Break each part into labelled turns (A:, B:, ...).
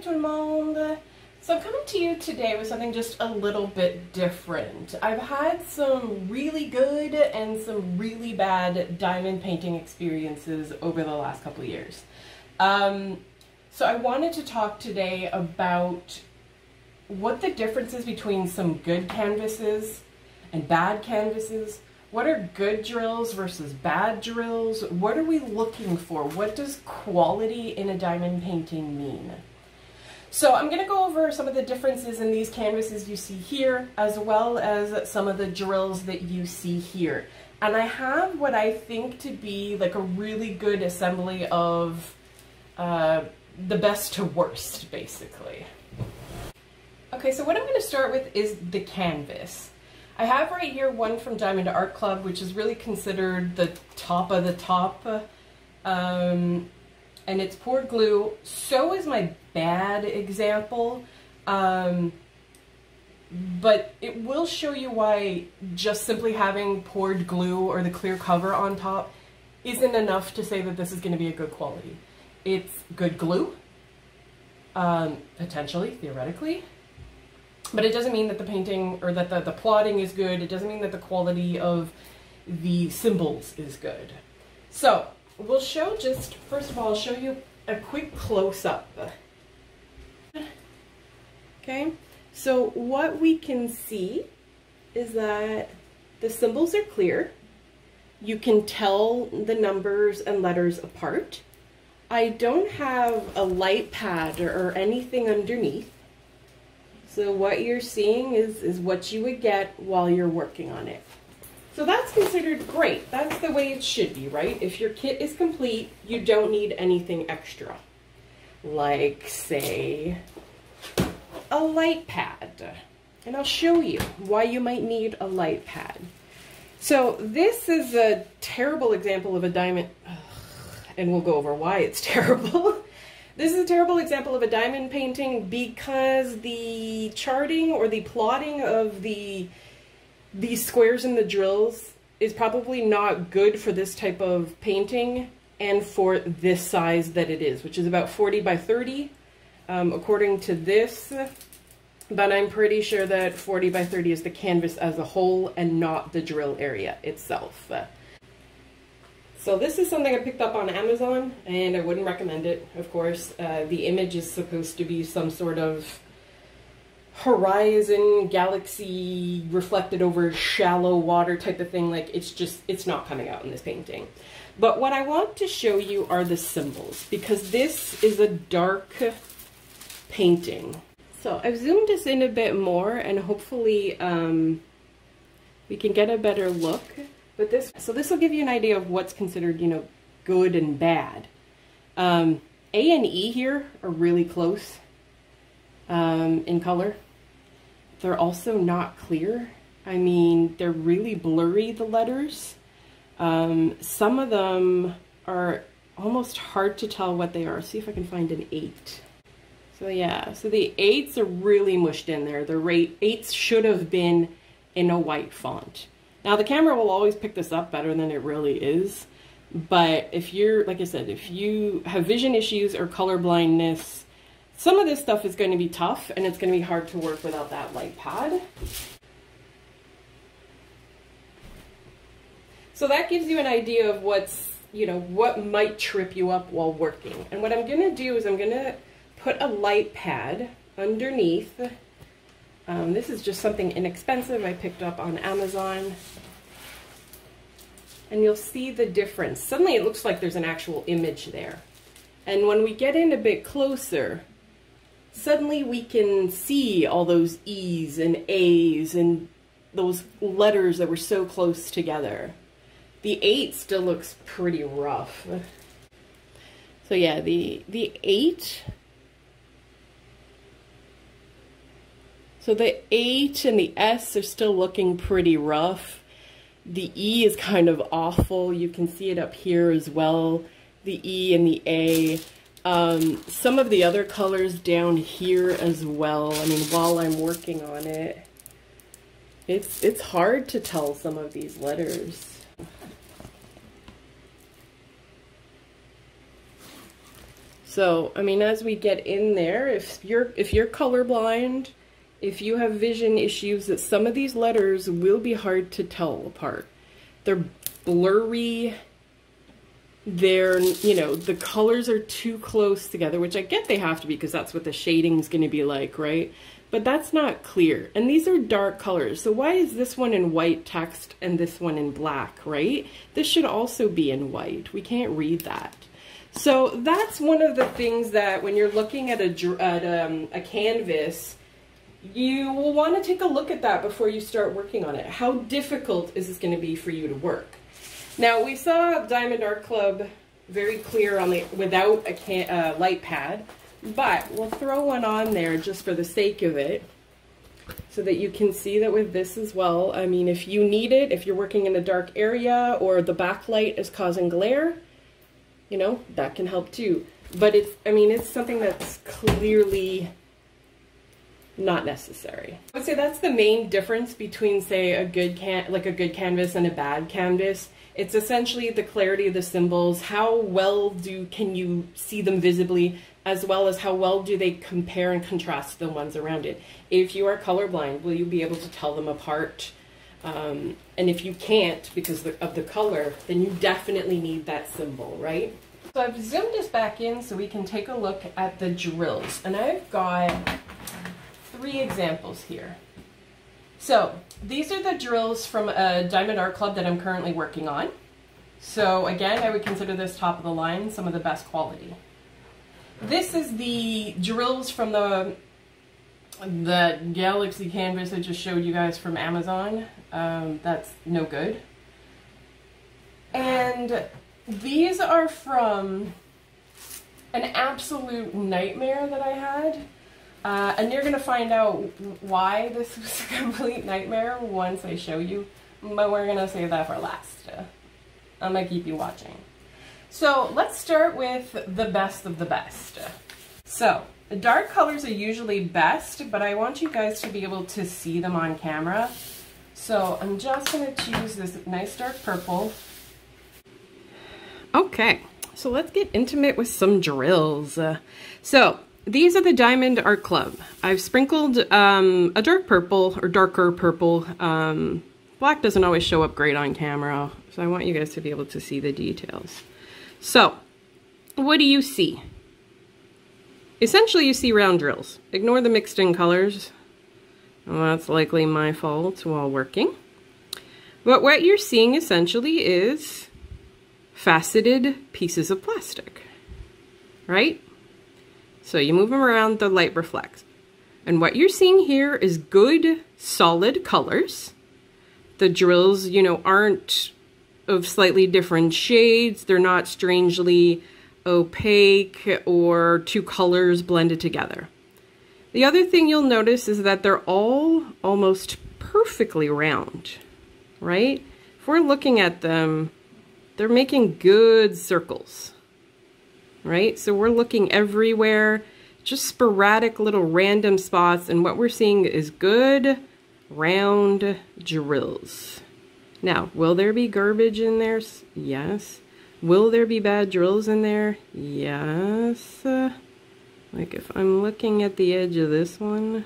A: Salut tout le monde! So I'm coming to you today with something just a little bit different. I've had some really good and some really bad diamond painting experiences over the last couple years. Um, so I wanted to talk today about what the difference is between some good canvases and bad canvases, what are good drills versus bad drills? What are we looking for? What does quality in a diamond painting mean? So I'm going to go over some of the differences in these canvases you see here, as well as some of the drills that you see here. And I have what I think to be like a really good assembly of uh, the best to worst, basically. Okay, so what I'm going to start with is the canvas. I have right here one from Diamond Art Club, which is really considered the top of the top. Um, and it's poured glue. So is my bad example. Um, but it will show you why just simply having poured glue or the clear cover on top isn't enough to say that this is going to be a good quality. It's good glue, um, potentially, theoretically, but it doesn't mean that the painting or that the, the plotting is good. It doesn't mean that the quality of the symbols is good. So we'll show just, first of all, I'll show you a quick close-up. Okay, so what we can see is that the symbols are clear. You can tell the numbers and letters apart. I don't have a light pad or anything underneath. So what you're seeing is, is what you would get while you're working on it. So that's considered great. That's the way it should be, right? If your kit is complete, you don't need anything extra. Like, say, a light pad. And I'll show you why you might need a light pad. So this is a terrible example of a diamond, and we'll go over why it's terrible. This is a terrible example of a diamond painting because the charting or the plotting of the these squares and the drills is probably not good for this type of painting and for this size that it is, which is about 40 by 30 um, according to this, but I'm pretty sure that 40 by 30 is the canvas as a whole and not the drill area itself. So this is something I picked up on Amazon, and I wouldn't recommend it, of course. Uh, the image is supposed to be some sort of horizon, galaxy, reflected over shallow water type of thing. Like, it's just, it's not coming out in this painting. But what I want to show you are the symbols, because this is a dark painting. So I've zoomed this in a bit more, and hopefully um, we can get a better look. But this, so this will give you an idea of what's considered, you know, good and bad. Um, A and E here are really close um, in color. They're also not clear. I mean, they're really blurry, the letters. Um, some of them are almost hard to tell what they are. See if I can find an 8. So yeah, so the 8s are really mushed in there. The rate 8s should have been in a white font. Now the camera will always pick this up better than it really is. But if you're, like I said, if you have vision issues or color blindness, some of this stuff is going to be tough and it's going to be hard to work without that light pad. So that gives you an idea of what's, you know, what might trip you up while working. And what I'm going to do is I'm going to put a light pad underneath um, this is just something inexpensive I picked up on Amazon. And you'll see the difference. Suddenly it looks like there's an actual image there. And when we get in a bit closer, suddenly we can see all those E's and A's and those letters that were so close together. The 8 still looks pretty rough. So yeah, the, the 8 So the H and the S are still looking pretty rough. The E is kind of awful. You can see it up here as well. The E and the A. Um, some of the other colors down here as well. I mean, while I'm working on it, it's, it's hard to tell some of these letters. So, I mean, as we get in there, if you're, if you're colorblind, if you have vision issues, that some of these letters will be hard to tell apart. They're blurry, they're, you know, the colors are too close together, which I get they have to be because that's what the shading's going to be like, right? But that's not clear. And these are dark colors. So why is this one in white text and this one in black, right? This should also be in white. We can't read that. So that's one of the things that when you're looking at a, at um, a canvas, you will want to take a look at that before you start working on it. How difficult is this going to be for you to work? Now we saw Diamond Art Club very clear on the without a can, uh, light pad, but we'll throw one on there just for the sake of it so that you can see that with this as well. I mean, if you need it, if you're working in a dark area or the backlight is causing glare, you know, that can help too. But it's, I mean, it's something that's clearly not necessary. I would say that's the main difference between, say, a good can like a good canvas and a bad canvas. It's essentially the clarity of the symbols, how well do can you see them visibly, as well as how well do they compare and contrast the ones around it. If you are colorblind, will you be able to tell them apart? Um, and if you can't because of the color, then you definitely need that symbol, right? So I've zoomed this back in so we can take a look at the drills. And I've got three examples here. So these are the drills from a Diamond Art Club that I'm currently working on. So again, I would consider this top of the line, some of the best quality. This is the drills from the the Galaxy canvas I just showed you guys from Amazon. Um, that's no good. And these are from an absolute nightmare that I had. Uh, and you're going to find out why this was a complete nightmare once I show you. But we're going to save that for last. I'm going to keep you watching. So let's start with the best of the best. So dark colors are usually best, but I want you guys to be able to see them on camera. So I'm just going to choose this nice dark purple. Okay, so let's get intimate with some drills. So these are the Diamond Art Club. I've sprinkled um, a dark purple or darker purple. Um, black doesn't always show up great on camera, so I want you guys to be able to see the details. So, what do you see? Essentially, you see round drills. Ignore the mixed in colors. Well, that's likely my fault while working. But what you're seeing essentially is faceted pieces of plastic, right? So you move them around, the light reflects. And what you're seeing here is good, solid colors. The drills, you know, aren't of slightly different shades. They're not strangely opaque or two colors blended together. The other thing you'll notice is that they're all almost perfectly round, right? If we're looking at them, they're making good circles right? So we're looking everywhere, just sporadic little random spots, and what we're seeing is good round drills. Now, will there be garbage in there? Yes. Will there be bad drills in there? Yes. Like if I'm looking at the edge of this one,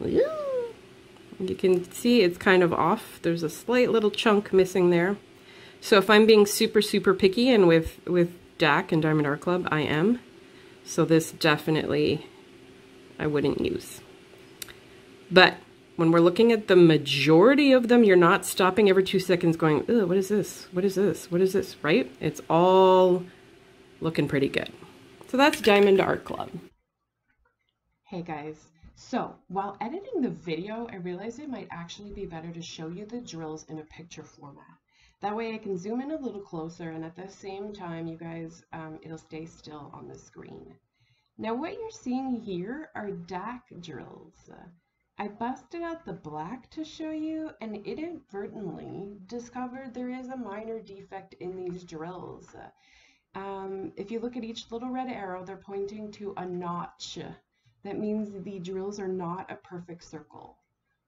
A: you can see it's kind of off. There's a slight little chunk missing there. So if I'm being super, super picky and with, with DAC and Diamond Art Club, I am. So this definitely I wouldn't use. But when we're looking at the majority of them, you're not stopping every two seconds going, what is this? What is this? What is this? Right? It's all looking pretty good. So that's Diamond Art Club. Hey guys, so while editing the video, I realized it might actually be better to show you the drills in a picture format. That way I can zoom in a little closer and at the same time, you guys, um, it'll stay still on the screen. Now what you're seeing here are DAC drills. I busted out the black to show you and inadvertently discovered there is a minor defect in these drills. Um, if you look at each little red arrow, they're pointing to a notch. That means the drills are not a perfect circle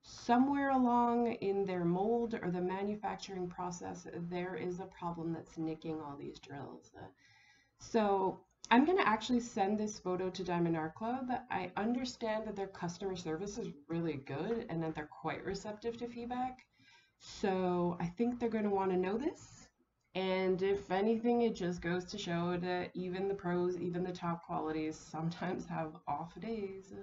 A: somewhere along in their mold or the manufacturing process, there is a problem that's nicking all these drills. So I'm going to actually send this photo to Diamond Art Club. I understand that their customer service is really good and that they're quite receptive to feedback. So I think they're going to want to know this. And if anything, it just goes to show that even the pros, even the top qualities, sometimes have off days.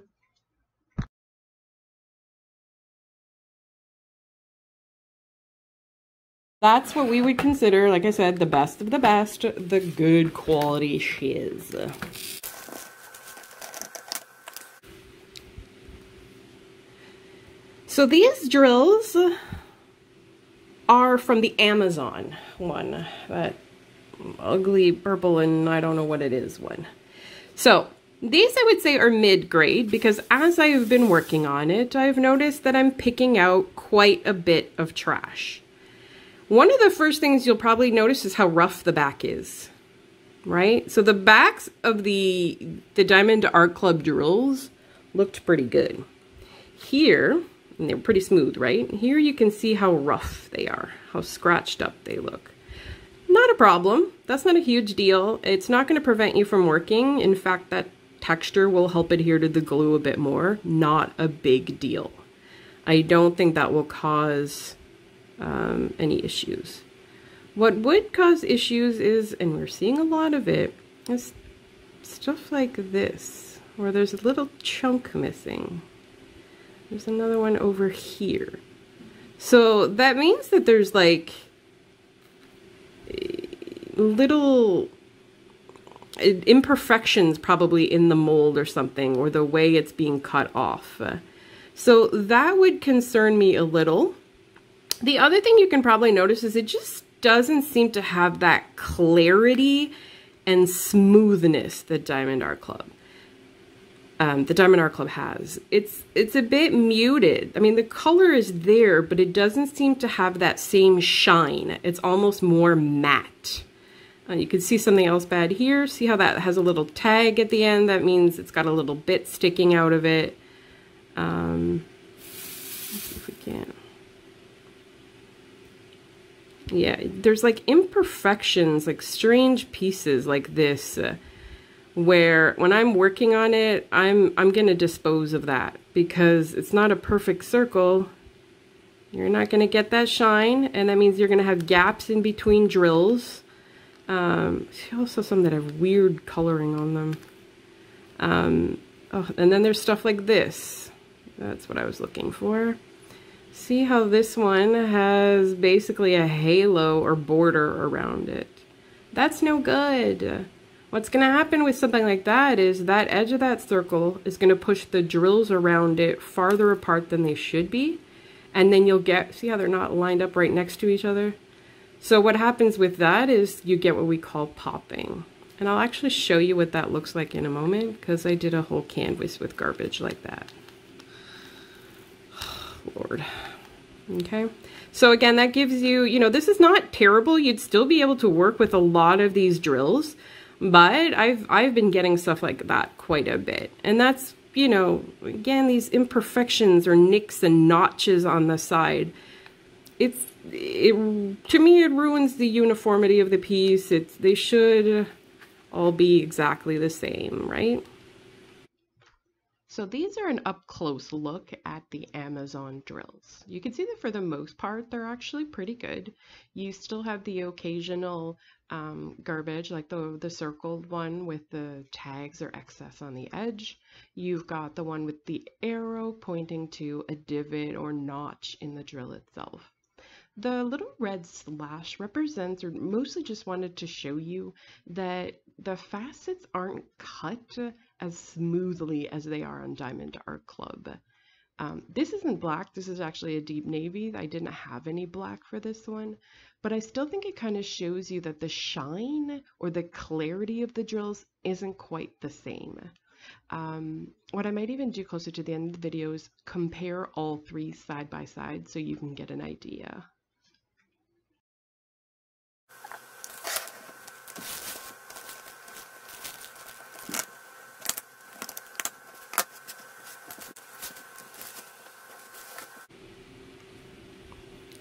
A: That's what we would consider, like I said, the best of the best, the good quality shiz. So these drills are from the Amazon one, that ugly purple and I don't know what it is one. So these I would say are mid-grade because as I have been working on it, I've noticed that I'm picking out quite a bit of trash. One of the first things you'll probably notice is how rough the back is, right? So the backs of the, the Diamond Art Club drills looked pretty good. Here, and they're pretty smooth, right? Here you can see how rough they are, how scratched up they look. Not a problem. That's not a huge deal. It's not going to prevent you from working. In fact, that texture will help adhere to the glue a bit more. Not a big deal. I don't think that will cause um, any issues. What would cause issues is, and we're seeing a lot of it, is stuff like this, where there's a little chunk missing. There's another one over here. So that means that there's like little imperfections probably in the mold or something or the way it's being cut off. So that would concern me a little. The other thing you can probably notice is it just doesn't seem to have that clarity and smoothness that Diamond Art Club um, the Diamond Art Club has. It's it's a bit muted. I mean, the color is there, but it doesn't seem to have that same shine. It's almost more matte. Uh, you can see something else bad here. See how that has a little tag at the end? That means it's got a little bit sticking out of it. Um, let's see if we can. Yeah, there's like imperfections, like strange pieces like this. Uh, where when I'm working on it, I'm I'm going to dispose of that because it's not a perfect circle. You're not going to get that shine, and that means you're going to have gaps in between drills. Um, also some that have weird coloring on them. Um, oh, and then there's stuff like this. That's what I was looking for. See how this one has basically a halo or border around it. That's no good. What's going to happen with something like that is that edge of that circle is going to push the drills around it farther apart than they should be. And then you'll get, see how they're not lined up right next to each other? So what happens with that is you get what we call popping. And I'll actually show you what that looks like in a moment because I did a whole canvas with garbage like that. Lord. Okay. So again, that gives you, you know, this is not terrible. You'd still be able to work with a lot of these drills. But I've I've been getting stuff like that quite a bit. And that's, you know, again, these imperfections or nicks and notches on the side. It's it to me it ruins the uniformity of the piece. It's they should all be exactly the same, right? So these are an up-close look at the Amazon drills. You can see that for the most part, they're actually pretty good. You still have the occasional um, garbage, like the, the circled one with the tags or excess on the edge. You've got the one with the arrow pointing to a divot or notch in the drill itself. The little red slash represents, or mostly just wanted to show you that the facets aren't cut as smoothly as they are on Diamond Art Club. Um, this isn't black, this is actually a deep navy. I didn't have any black for this one, but I still think it kind of shows you that the shine or the clarity of the drills isn't quite the same. Um, what I might even do closer to the end of the video is compare all three side by side so you can get an idea.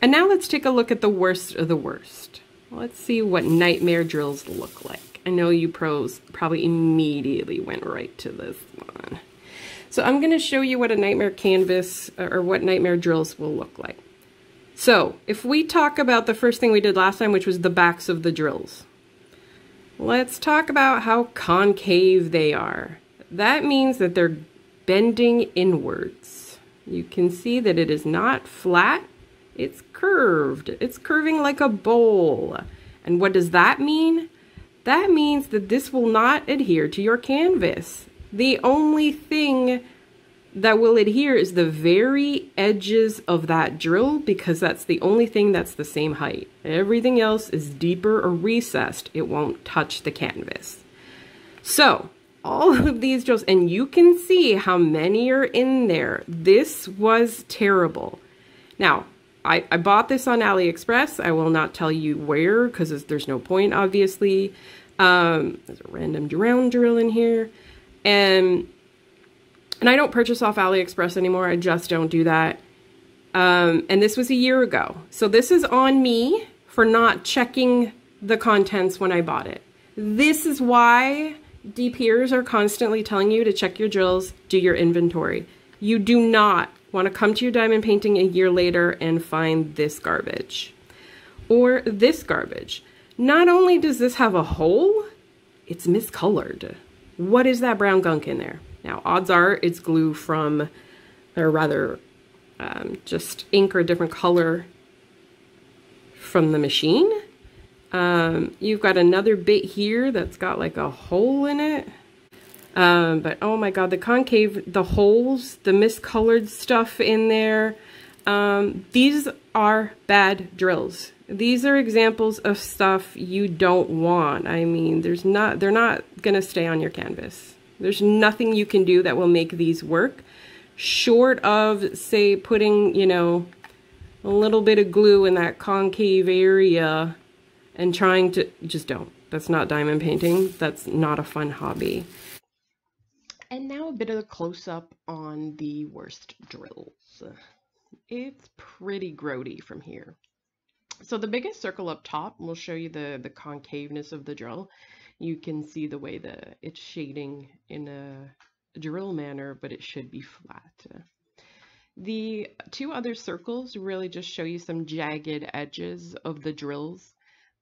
A: And now let's take a look at the worst of the worst. Let's see what nightmare drills look like. I know you pros probably immediately went right to this one. So I'm going to show you what a nightmare canvas uh, or what nightmare drills will look like. So if we talk about the first thing we did last time, which was the backs of the drills, let's talk about how concave they are. That means that they're bending inwards. You can see that it is not flat, it's curved. It's curving like a bowl. And what does that mean? That means that this will not adhere to your canvas. The only thing that will adhere is the very edges of that drill because that's the only thing that's the same height. Everything else is deeper or recessed. It won't touch the canvas. So all of these drills, and you can see how many are in there. This was terrible. Now, I, I bought this on AliExpress. I will not tell you where because there's no point, obviously. Um, there's a random drill in here. And and I don't purchase off AliExpress anymore. I just don't do that. Um, and this was a year ago. So this is on me for not checking the contents when I bought it. This is why DPers are constantly telling you to check your drills, do your inventory. You do not want to come to your diamond painting a year later and find this garbage or this garbage. Not only does this have a hole, it's miscolored. What is that brown gunk in there? Now, odds are it's glue from, or rather, um, just ink or a different color from the machine. Um, you've got another bit here that's got like a hole in it. Um, but oh my god, the concave, the holes, the miscolored stuff in there. Um, these are bad drills. These are examples of stuff you don't want. I mean, there's not, they're not going to stay on your canvas. There's nothing you can do that will make these work short of, say, putting, you know, a little bit of glue in that concave area and trying to, just don't. That's not diamond painting. That's not a fun hobby. And now a bit of a close-up on the worst drills. It's pretty grody from here. So the biggest circle up top will show you the, the concaveness of the drill. You can see the way that it's shading in a drill manner, but it should be flat. The two other circles really just show you some jagged edges of the drills.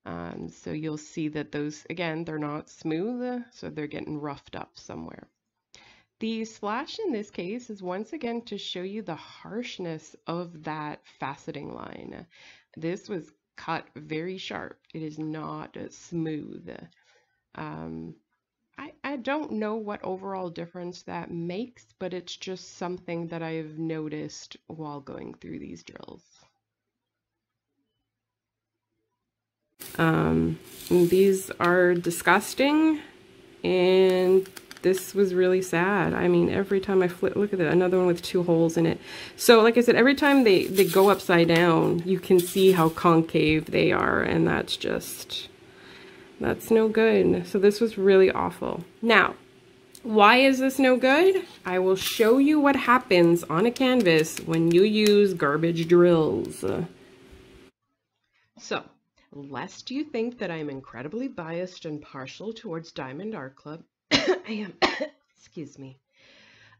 A: Um, so you'll see that those, again, they're not smooth, so they're getting roughed up somewhere. The slash in this case is once again to show you the harshness of that faceting line. This was cut very sharp. It is not smooth. Um, I, I don't know what overall difference that makes, but it's just something that I've noticed while going through these drills. Um, these are disgusting and this was really sad. I mean, every time I flip, look at it, another one with two holes in it. So like I said, every time they, they go upside down, you can see how concave they are. And that's just, that's no good. So this was really awful. Now, why is this no good? I will show you what happens on a canvas when you use garbage drills. So, lest you think that I'm incredibly biased and partial towards Diamond Art Club, I am, excuse me.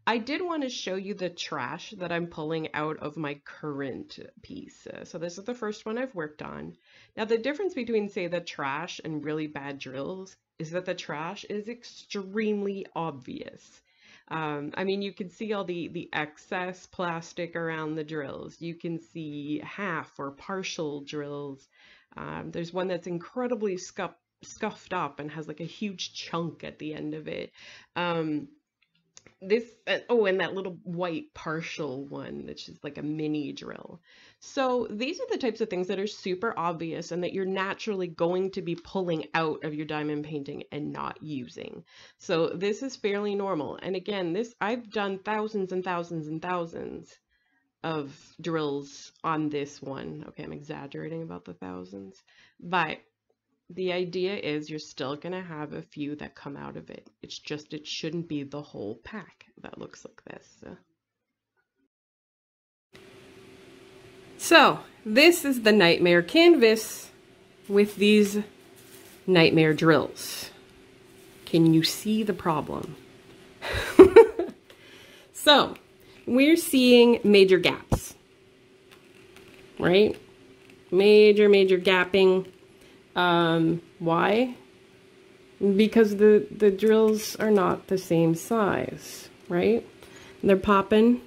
A: I did want to show you the trash that I'm pulling out of my current piece. So this is the first one I've worked on. Now the difference between say the trash and really bad drills is that the trash is extremely obvious. Um, I mean, you can see all the, the excess plastic around the drills. You can see half or partial drills. Um, there's one that's incredibly scuffed scuffed up and has like a huge chunk at the end of it. Um, this, uh, oh, and that little white partial one, which is like a mini drill. So these are the types of things that are super obvious and that you're naturally going to be pulling out of your diamond painting and not using. So this is fairly normal. And again, this I've done thousands and thousands and thousands of drills on this one. Okay, I'm exaggerating about the thousands, but the idea is you're still going to have a few that come out of it. It's just it shouldn't be the whole pack that looks like this. So this is the Nightmare canvas with these Nightmare drills. Can you see the problem? so, we're seeing major gaps, right? Major, major gapping. Um, why? Because the, the drills are not the same size, right? They're popping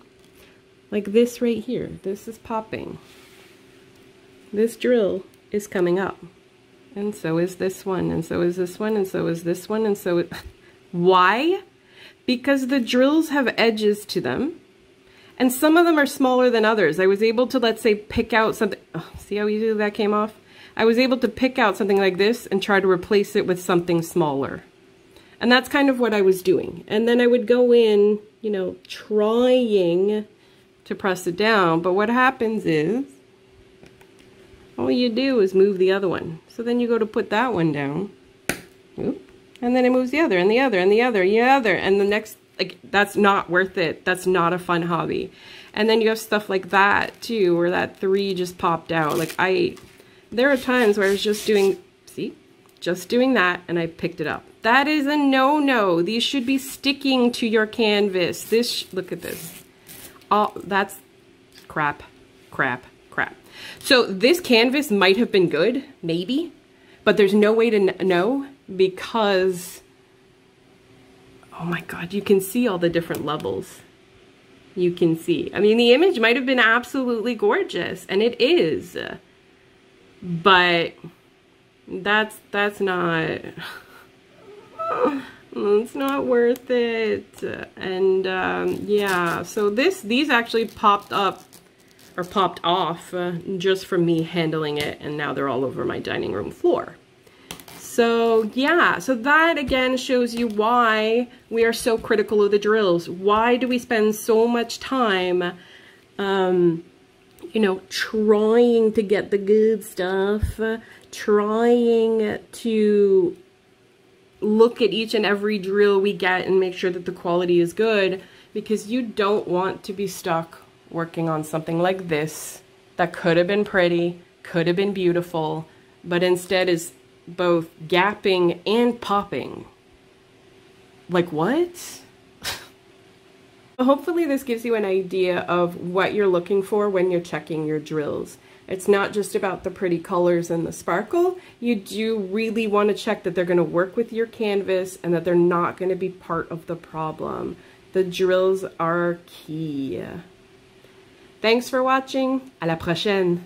A: like this right here. This is popping. This drill is coming up. And so is this one, and so is this one, and so is this one, and so... It... Why? Because the drills have edges to them, and some of them are smaller than others. I was able to, let's say, pick out something... Oh, see how easily that came off? I was able to pick out something like this and try to replace it with something smaller. And that's kind of what I was doing. And then I would go in, you know, trying to press it down. But what happens is, all you do is move the other one. So then you go to put that one down. Oop, and then it moves the other and the other and the other and the other. And the next, like, that's not worth it. That's not a fun hobby. And then you have stuff like that too, where that three just popped out. Like I, there are times where I was just doing, see, just doing that and I picked it up. That is a no-no. These should be sticking to your canvas. This, look at this. All, that's crap, crap, crap. So this canvas might have been good, maybe, but there's no way to know because, oh my God, you can see all the different levels. You can see. I mean, the image might have been absolutely gorgeous, and it is, but that's, that's not, it's not worth it. And um, yeah, so this, these actually popped up or popped off uh, just from me handling it and now they're all over my dining room floor. So yeah, so that again shows you why we are so critical of the drills. Why do we spend so much time, um, you know, trying to get the good stuff, trying to look at each and every drill we get and make sure that the quality is good because you don't want to be stuck working on something like this that could have been pretty, could have been beautiful, but instead is both gapping and popping. Like what? Hopefully this gives you an idea of what you're looking for when you're checking your drills. It's not just about the pretty colors and the sparkle. You do really want to check that they're going to work with your canvas and that they're not going to be part of the problem. The drills are key. Thanks for watching. À la prochaine.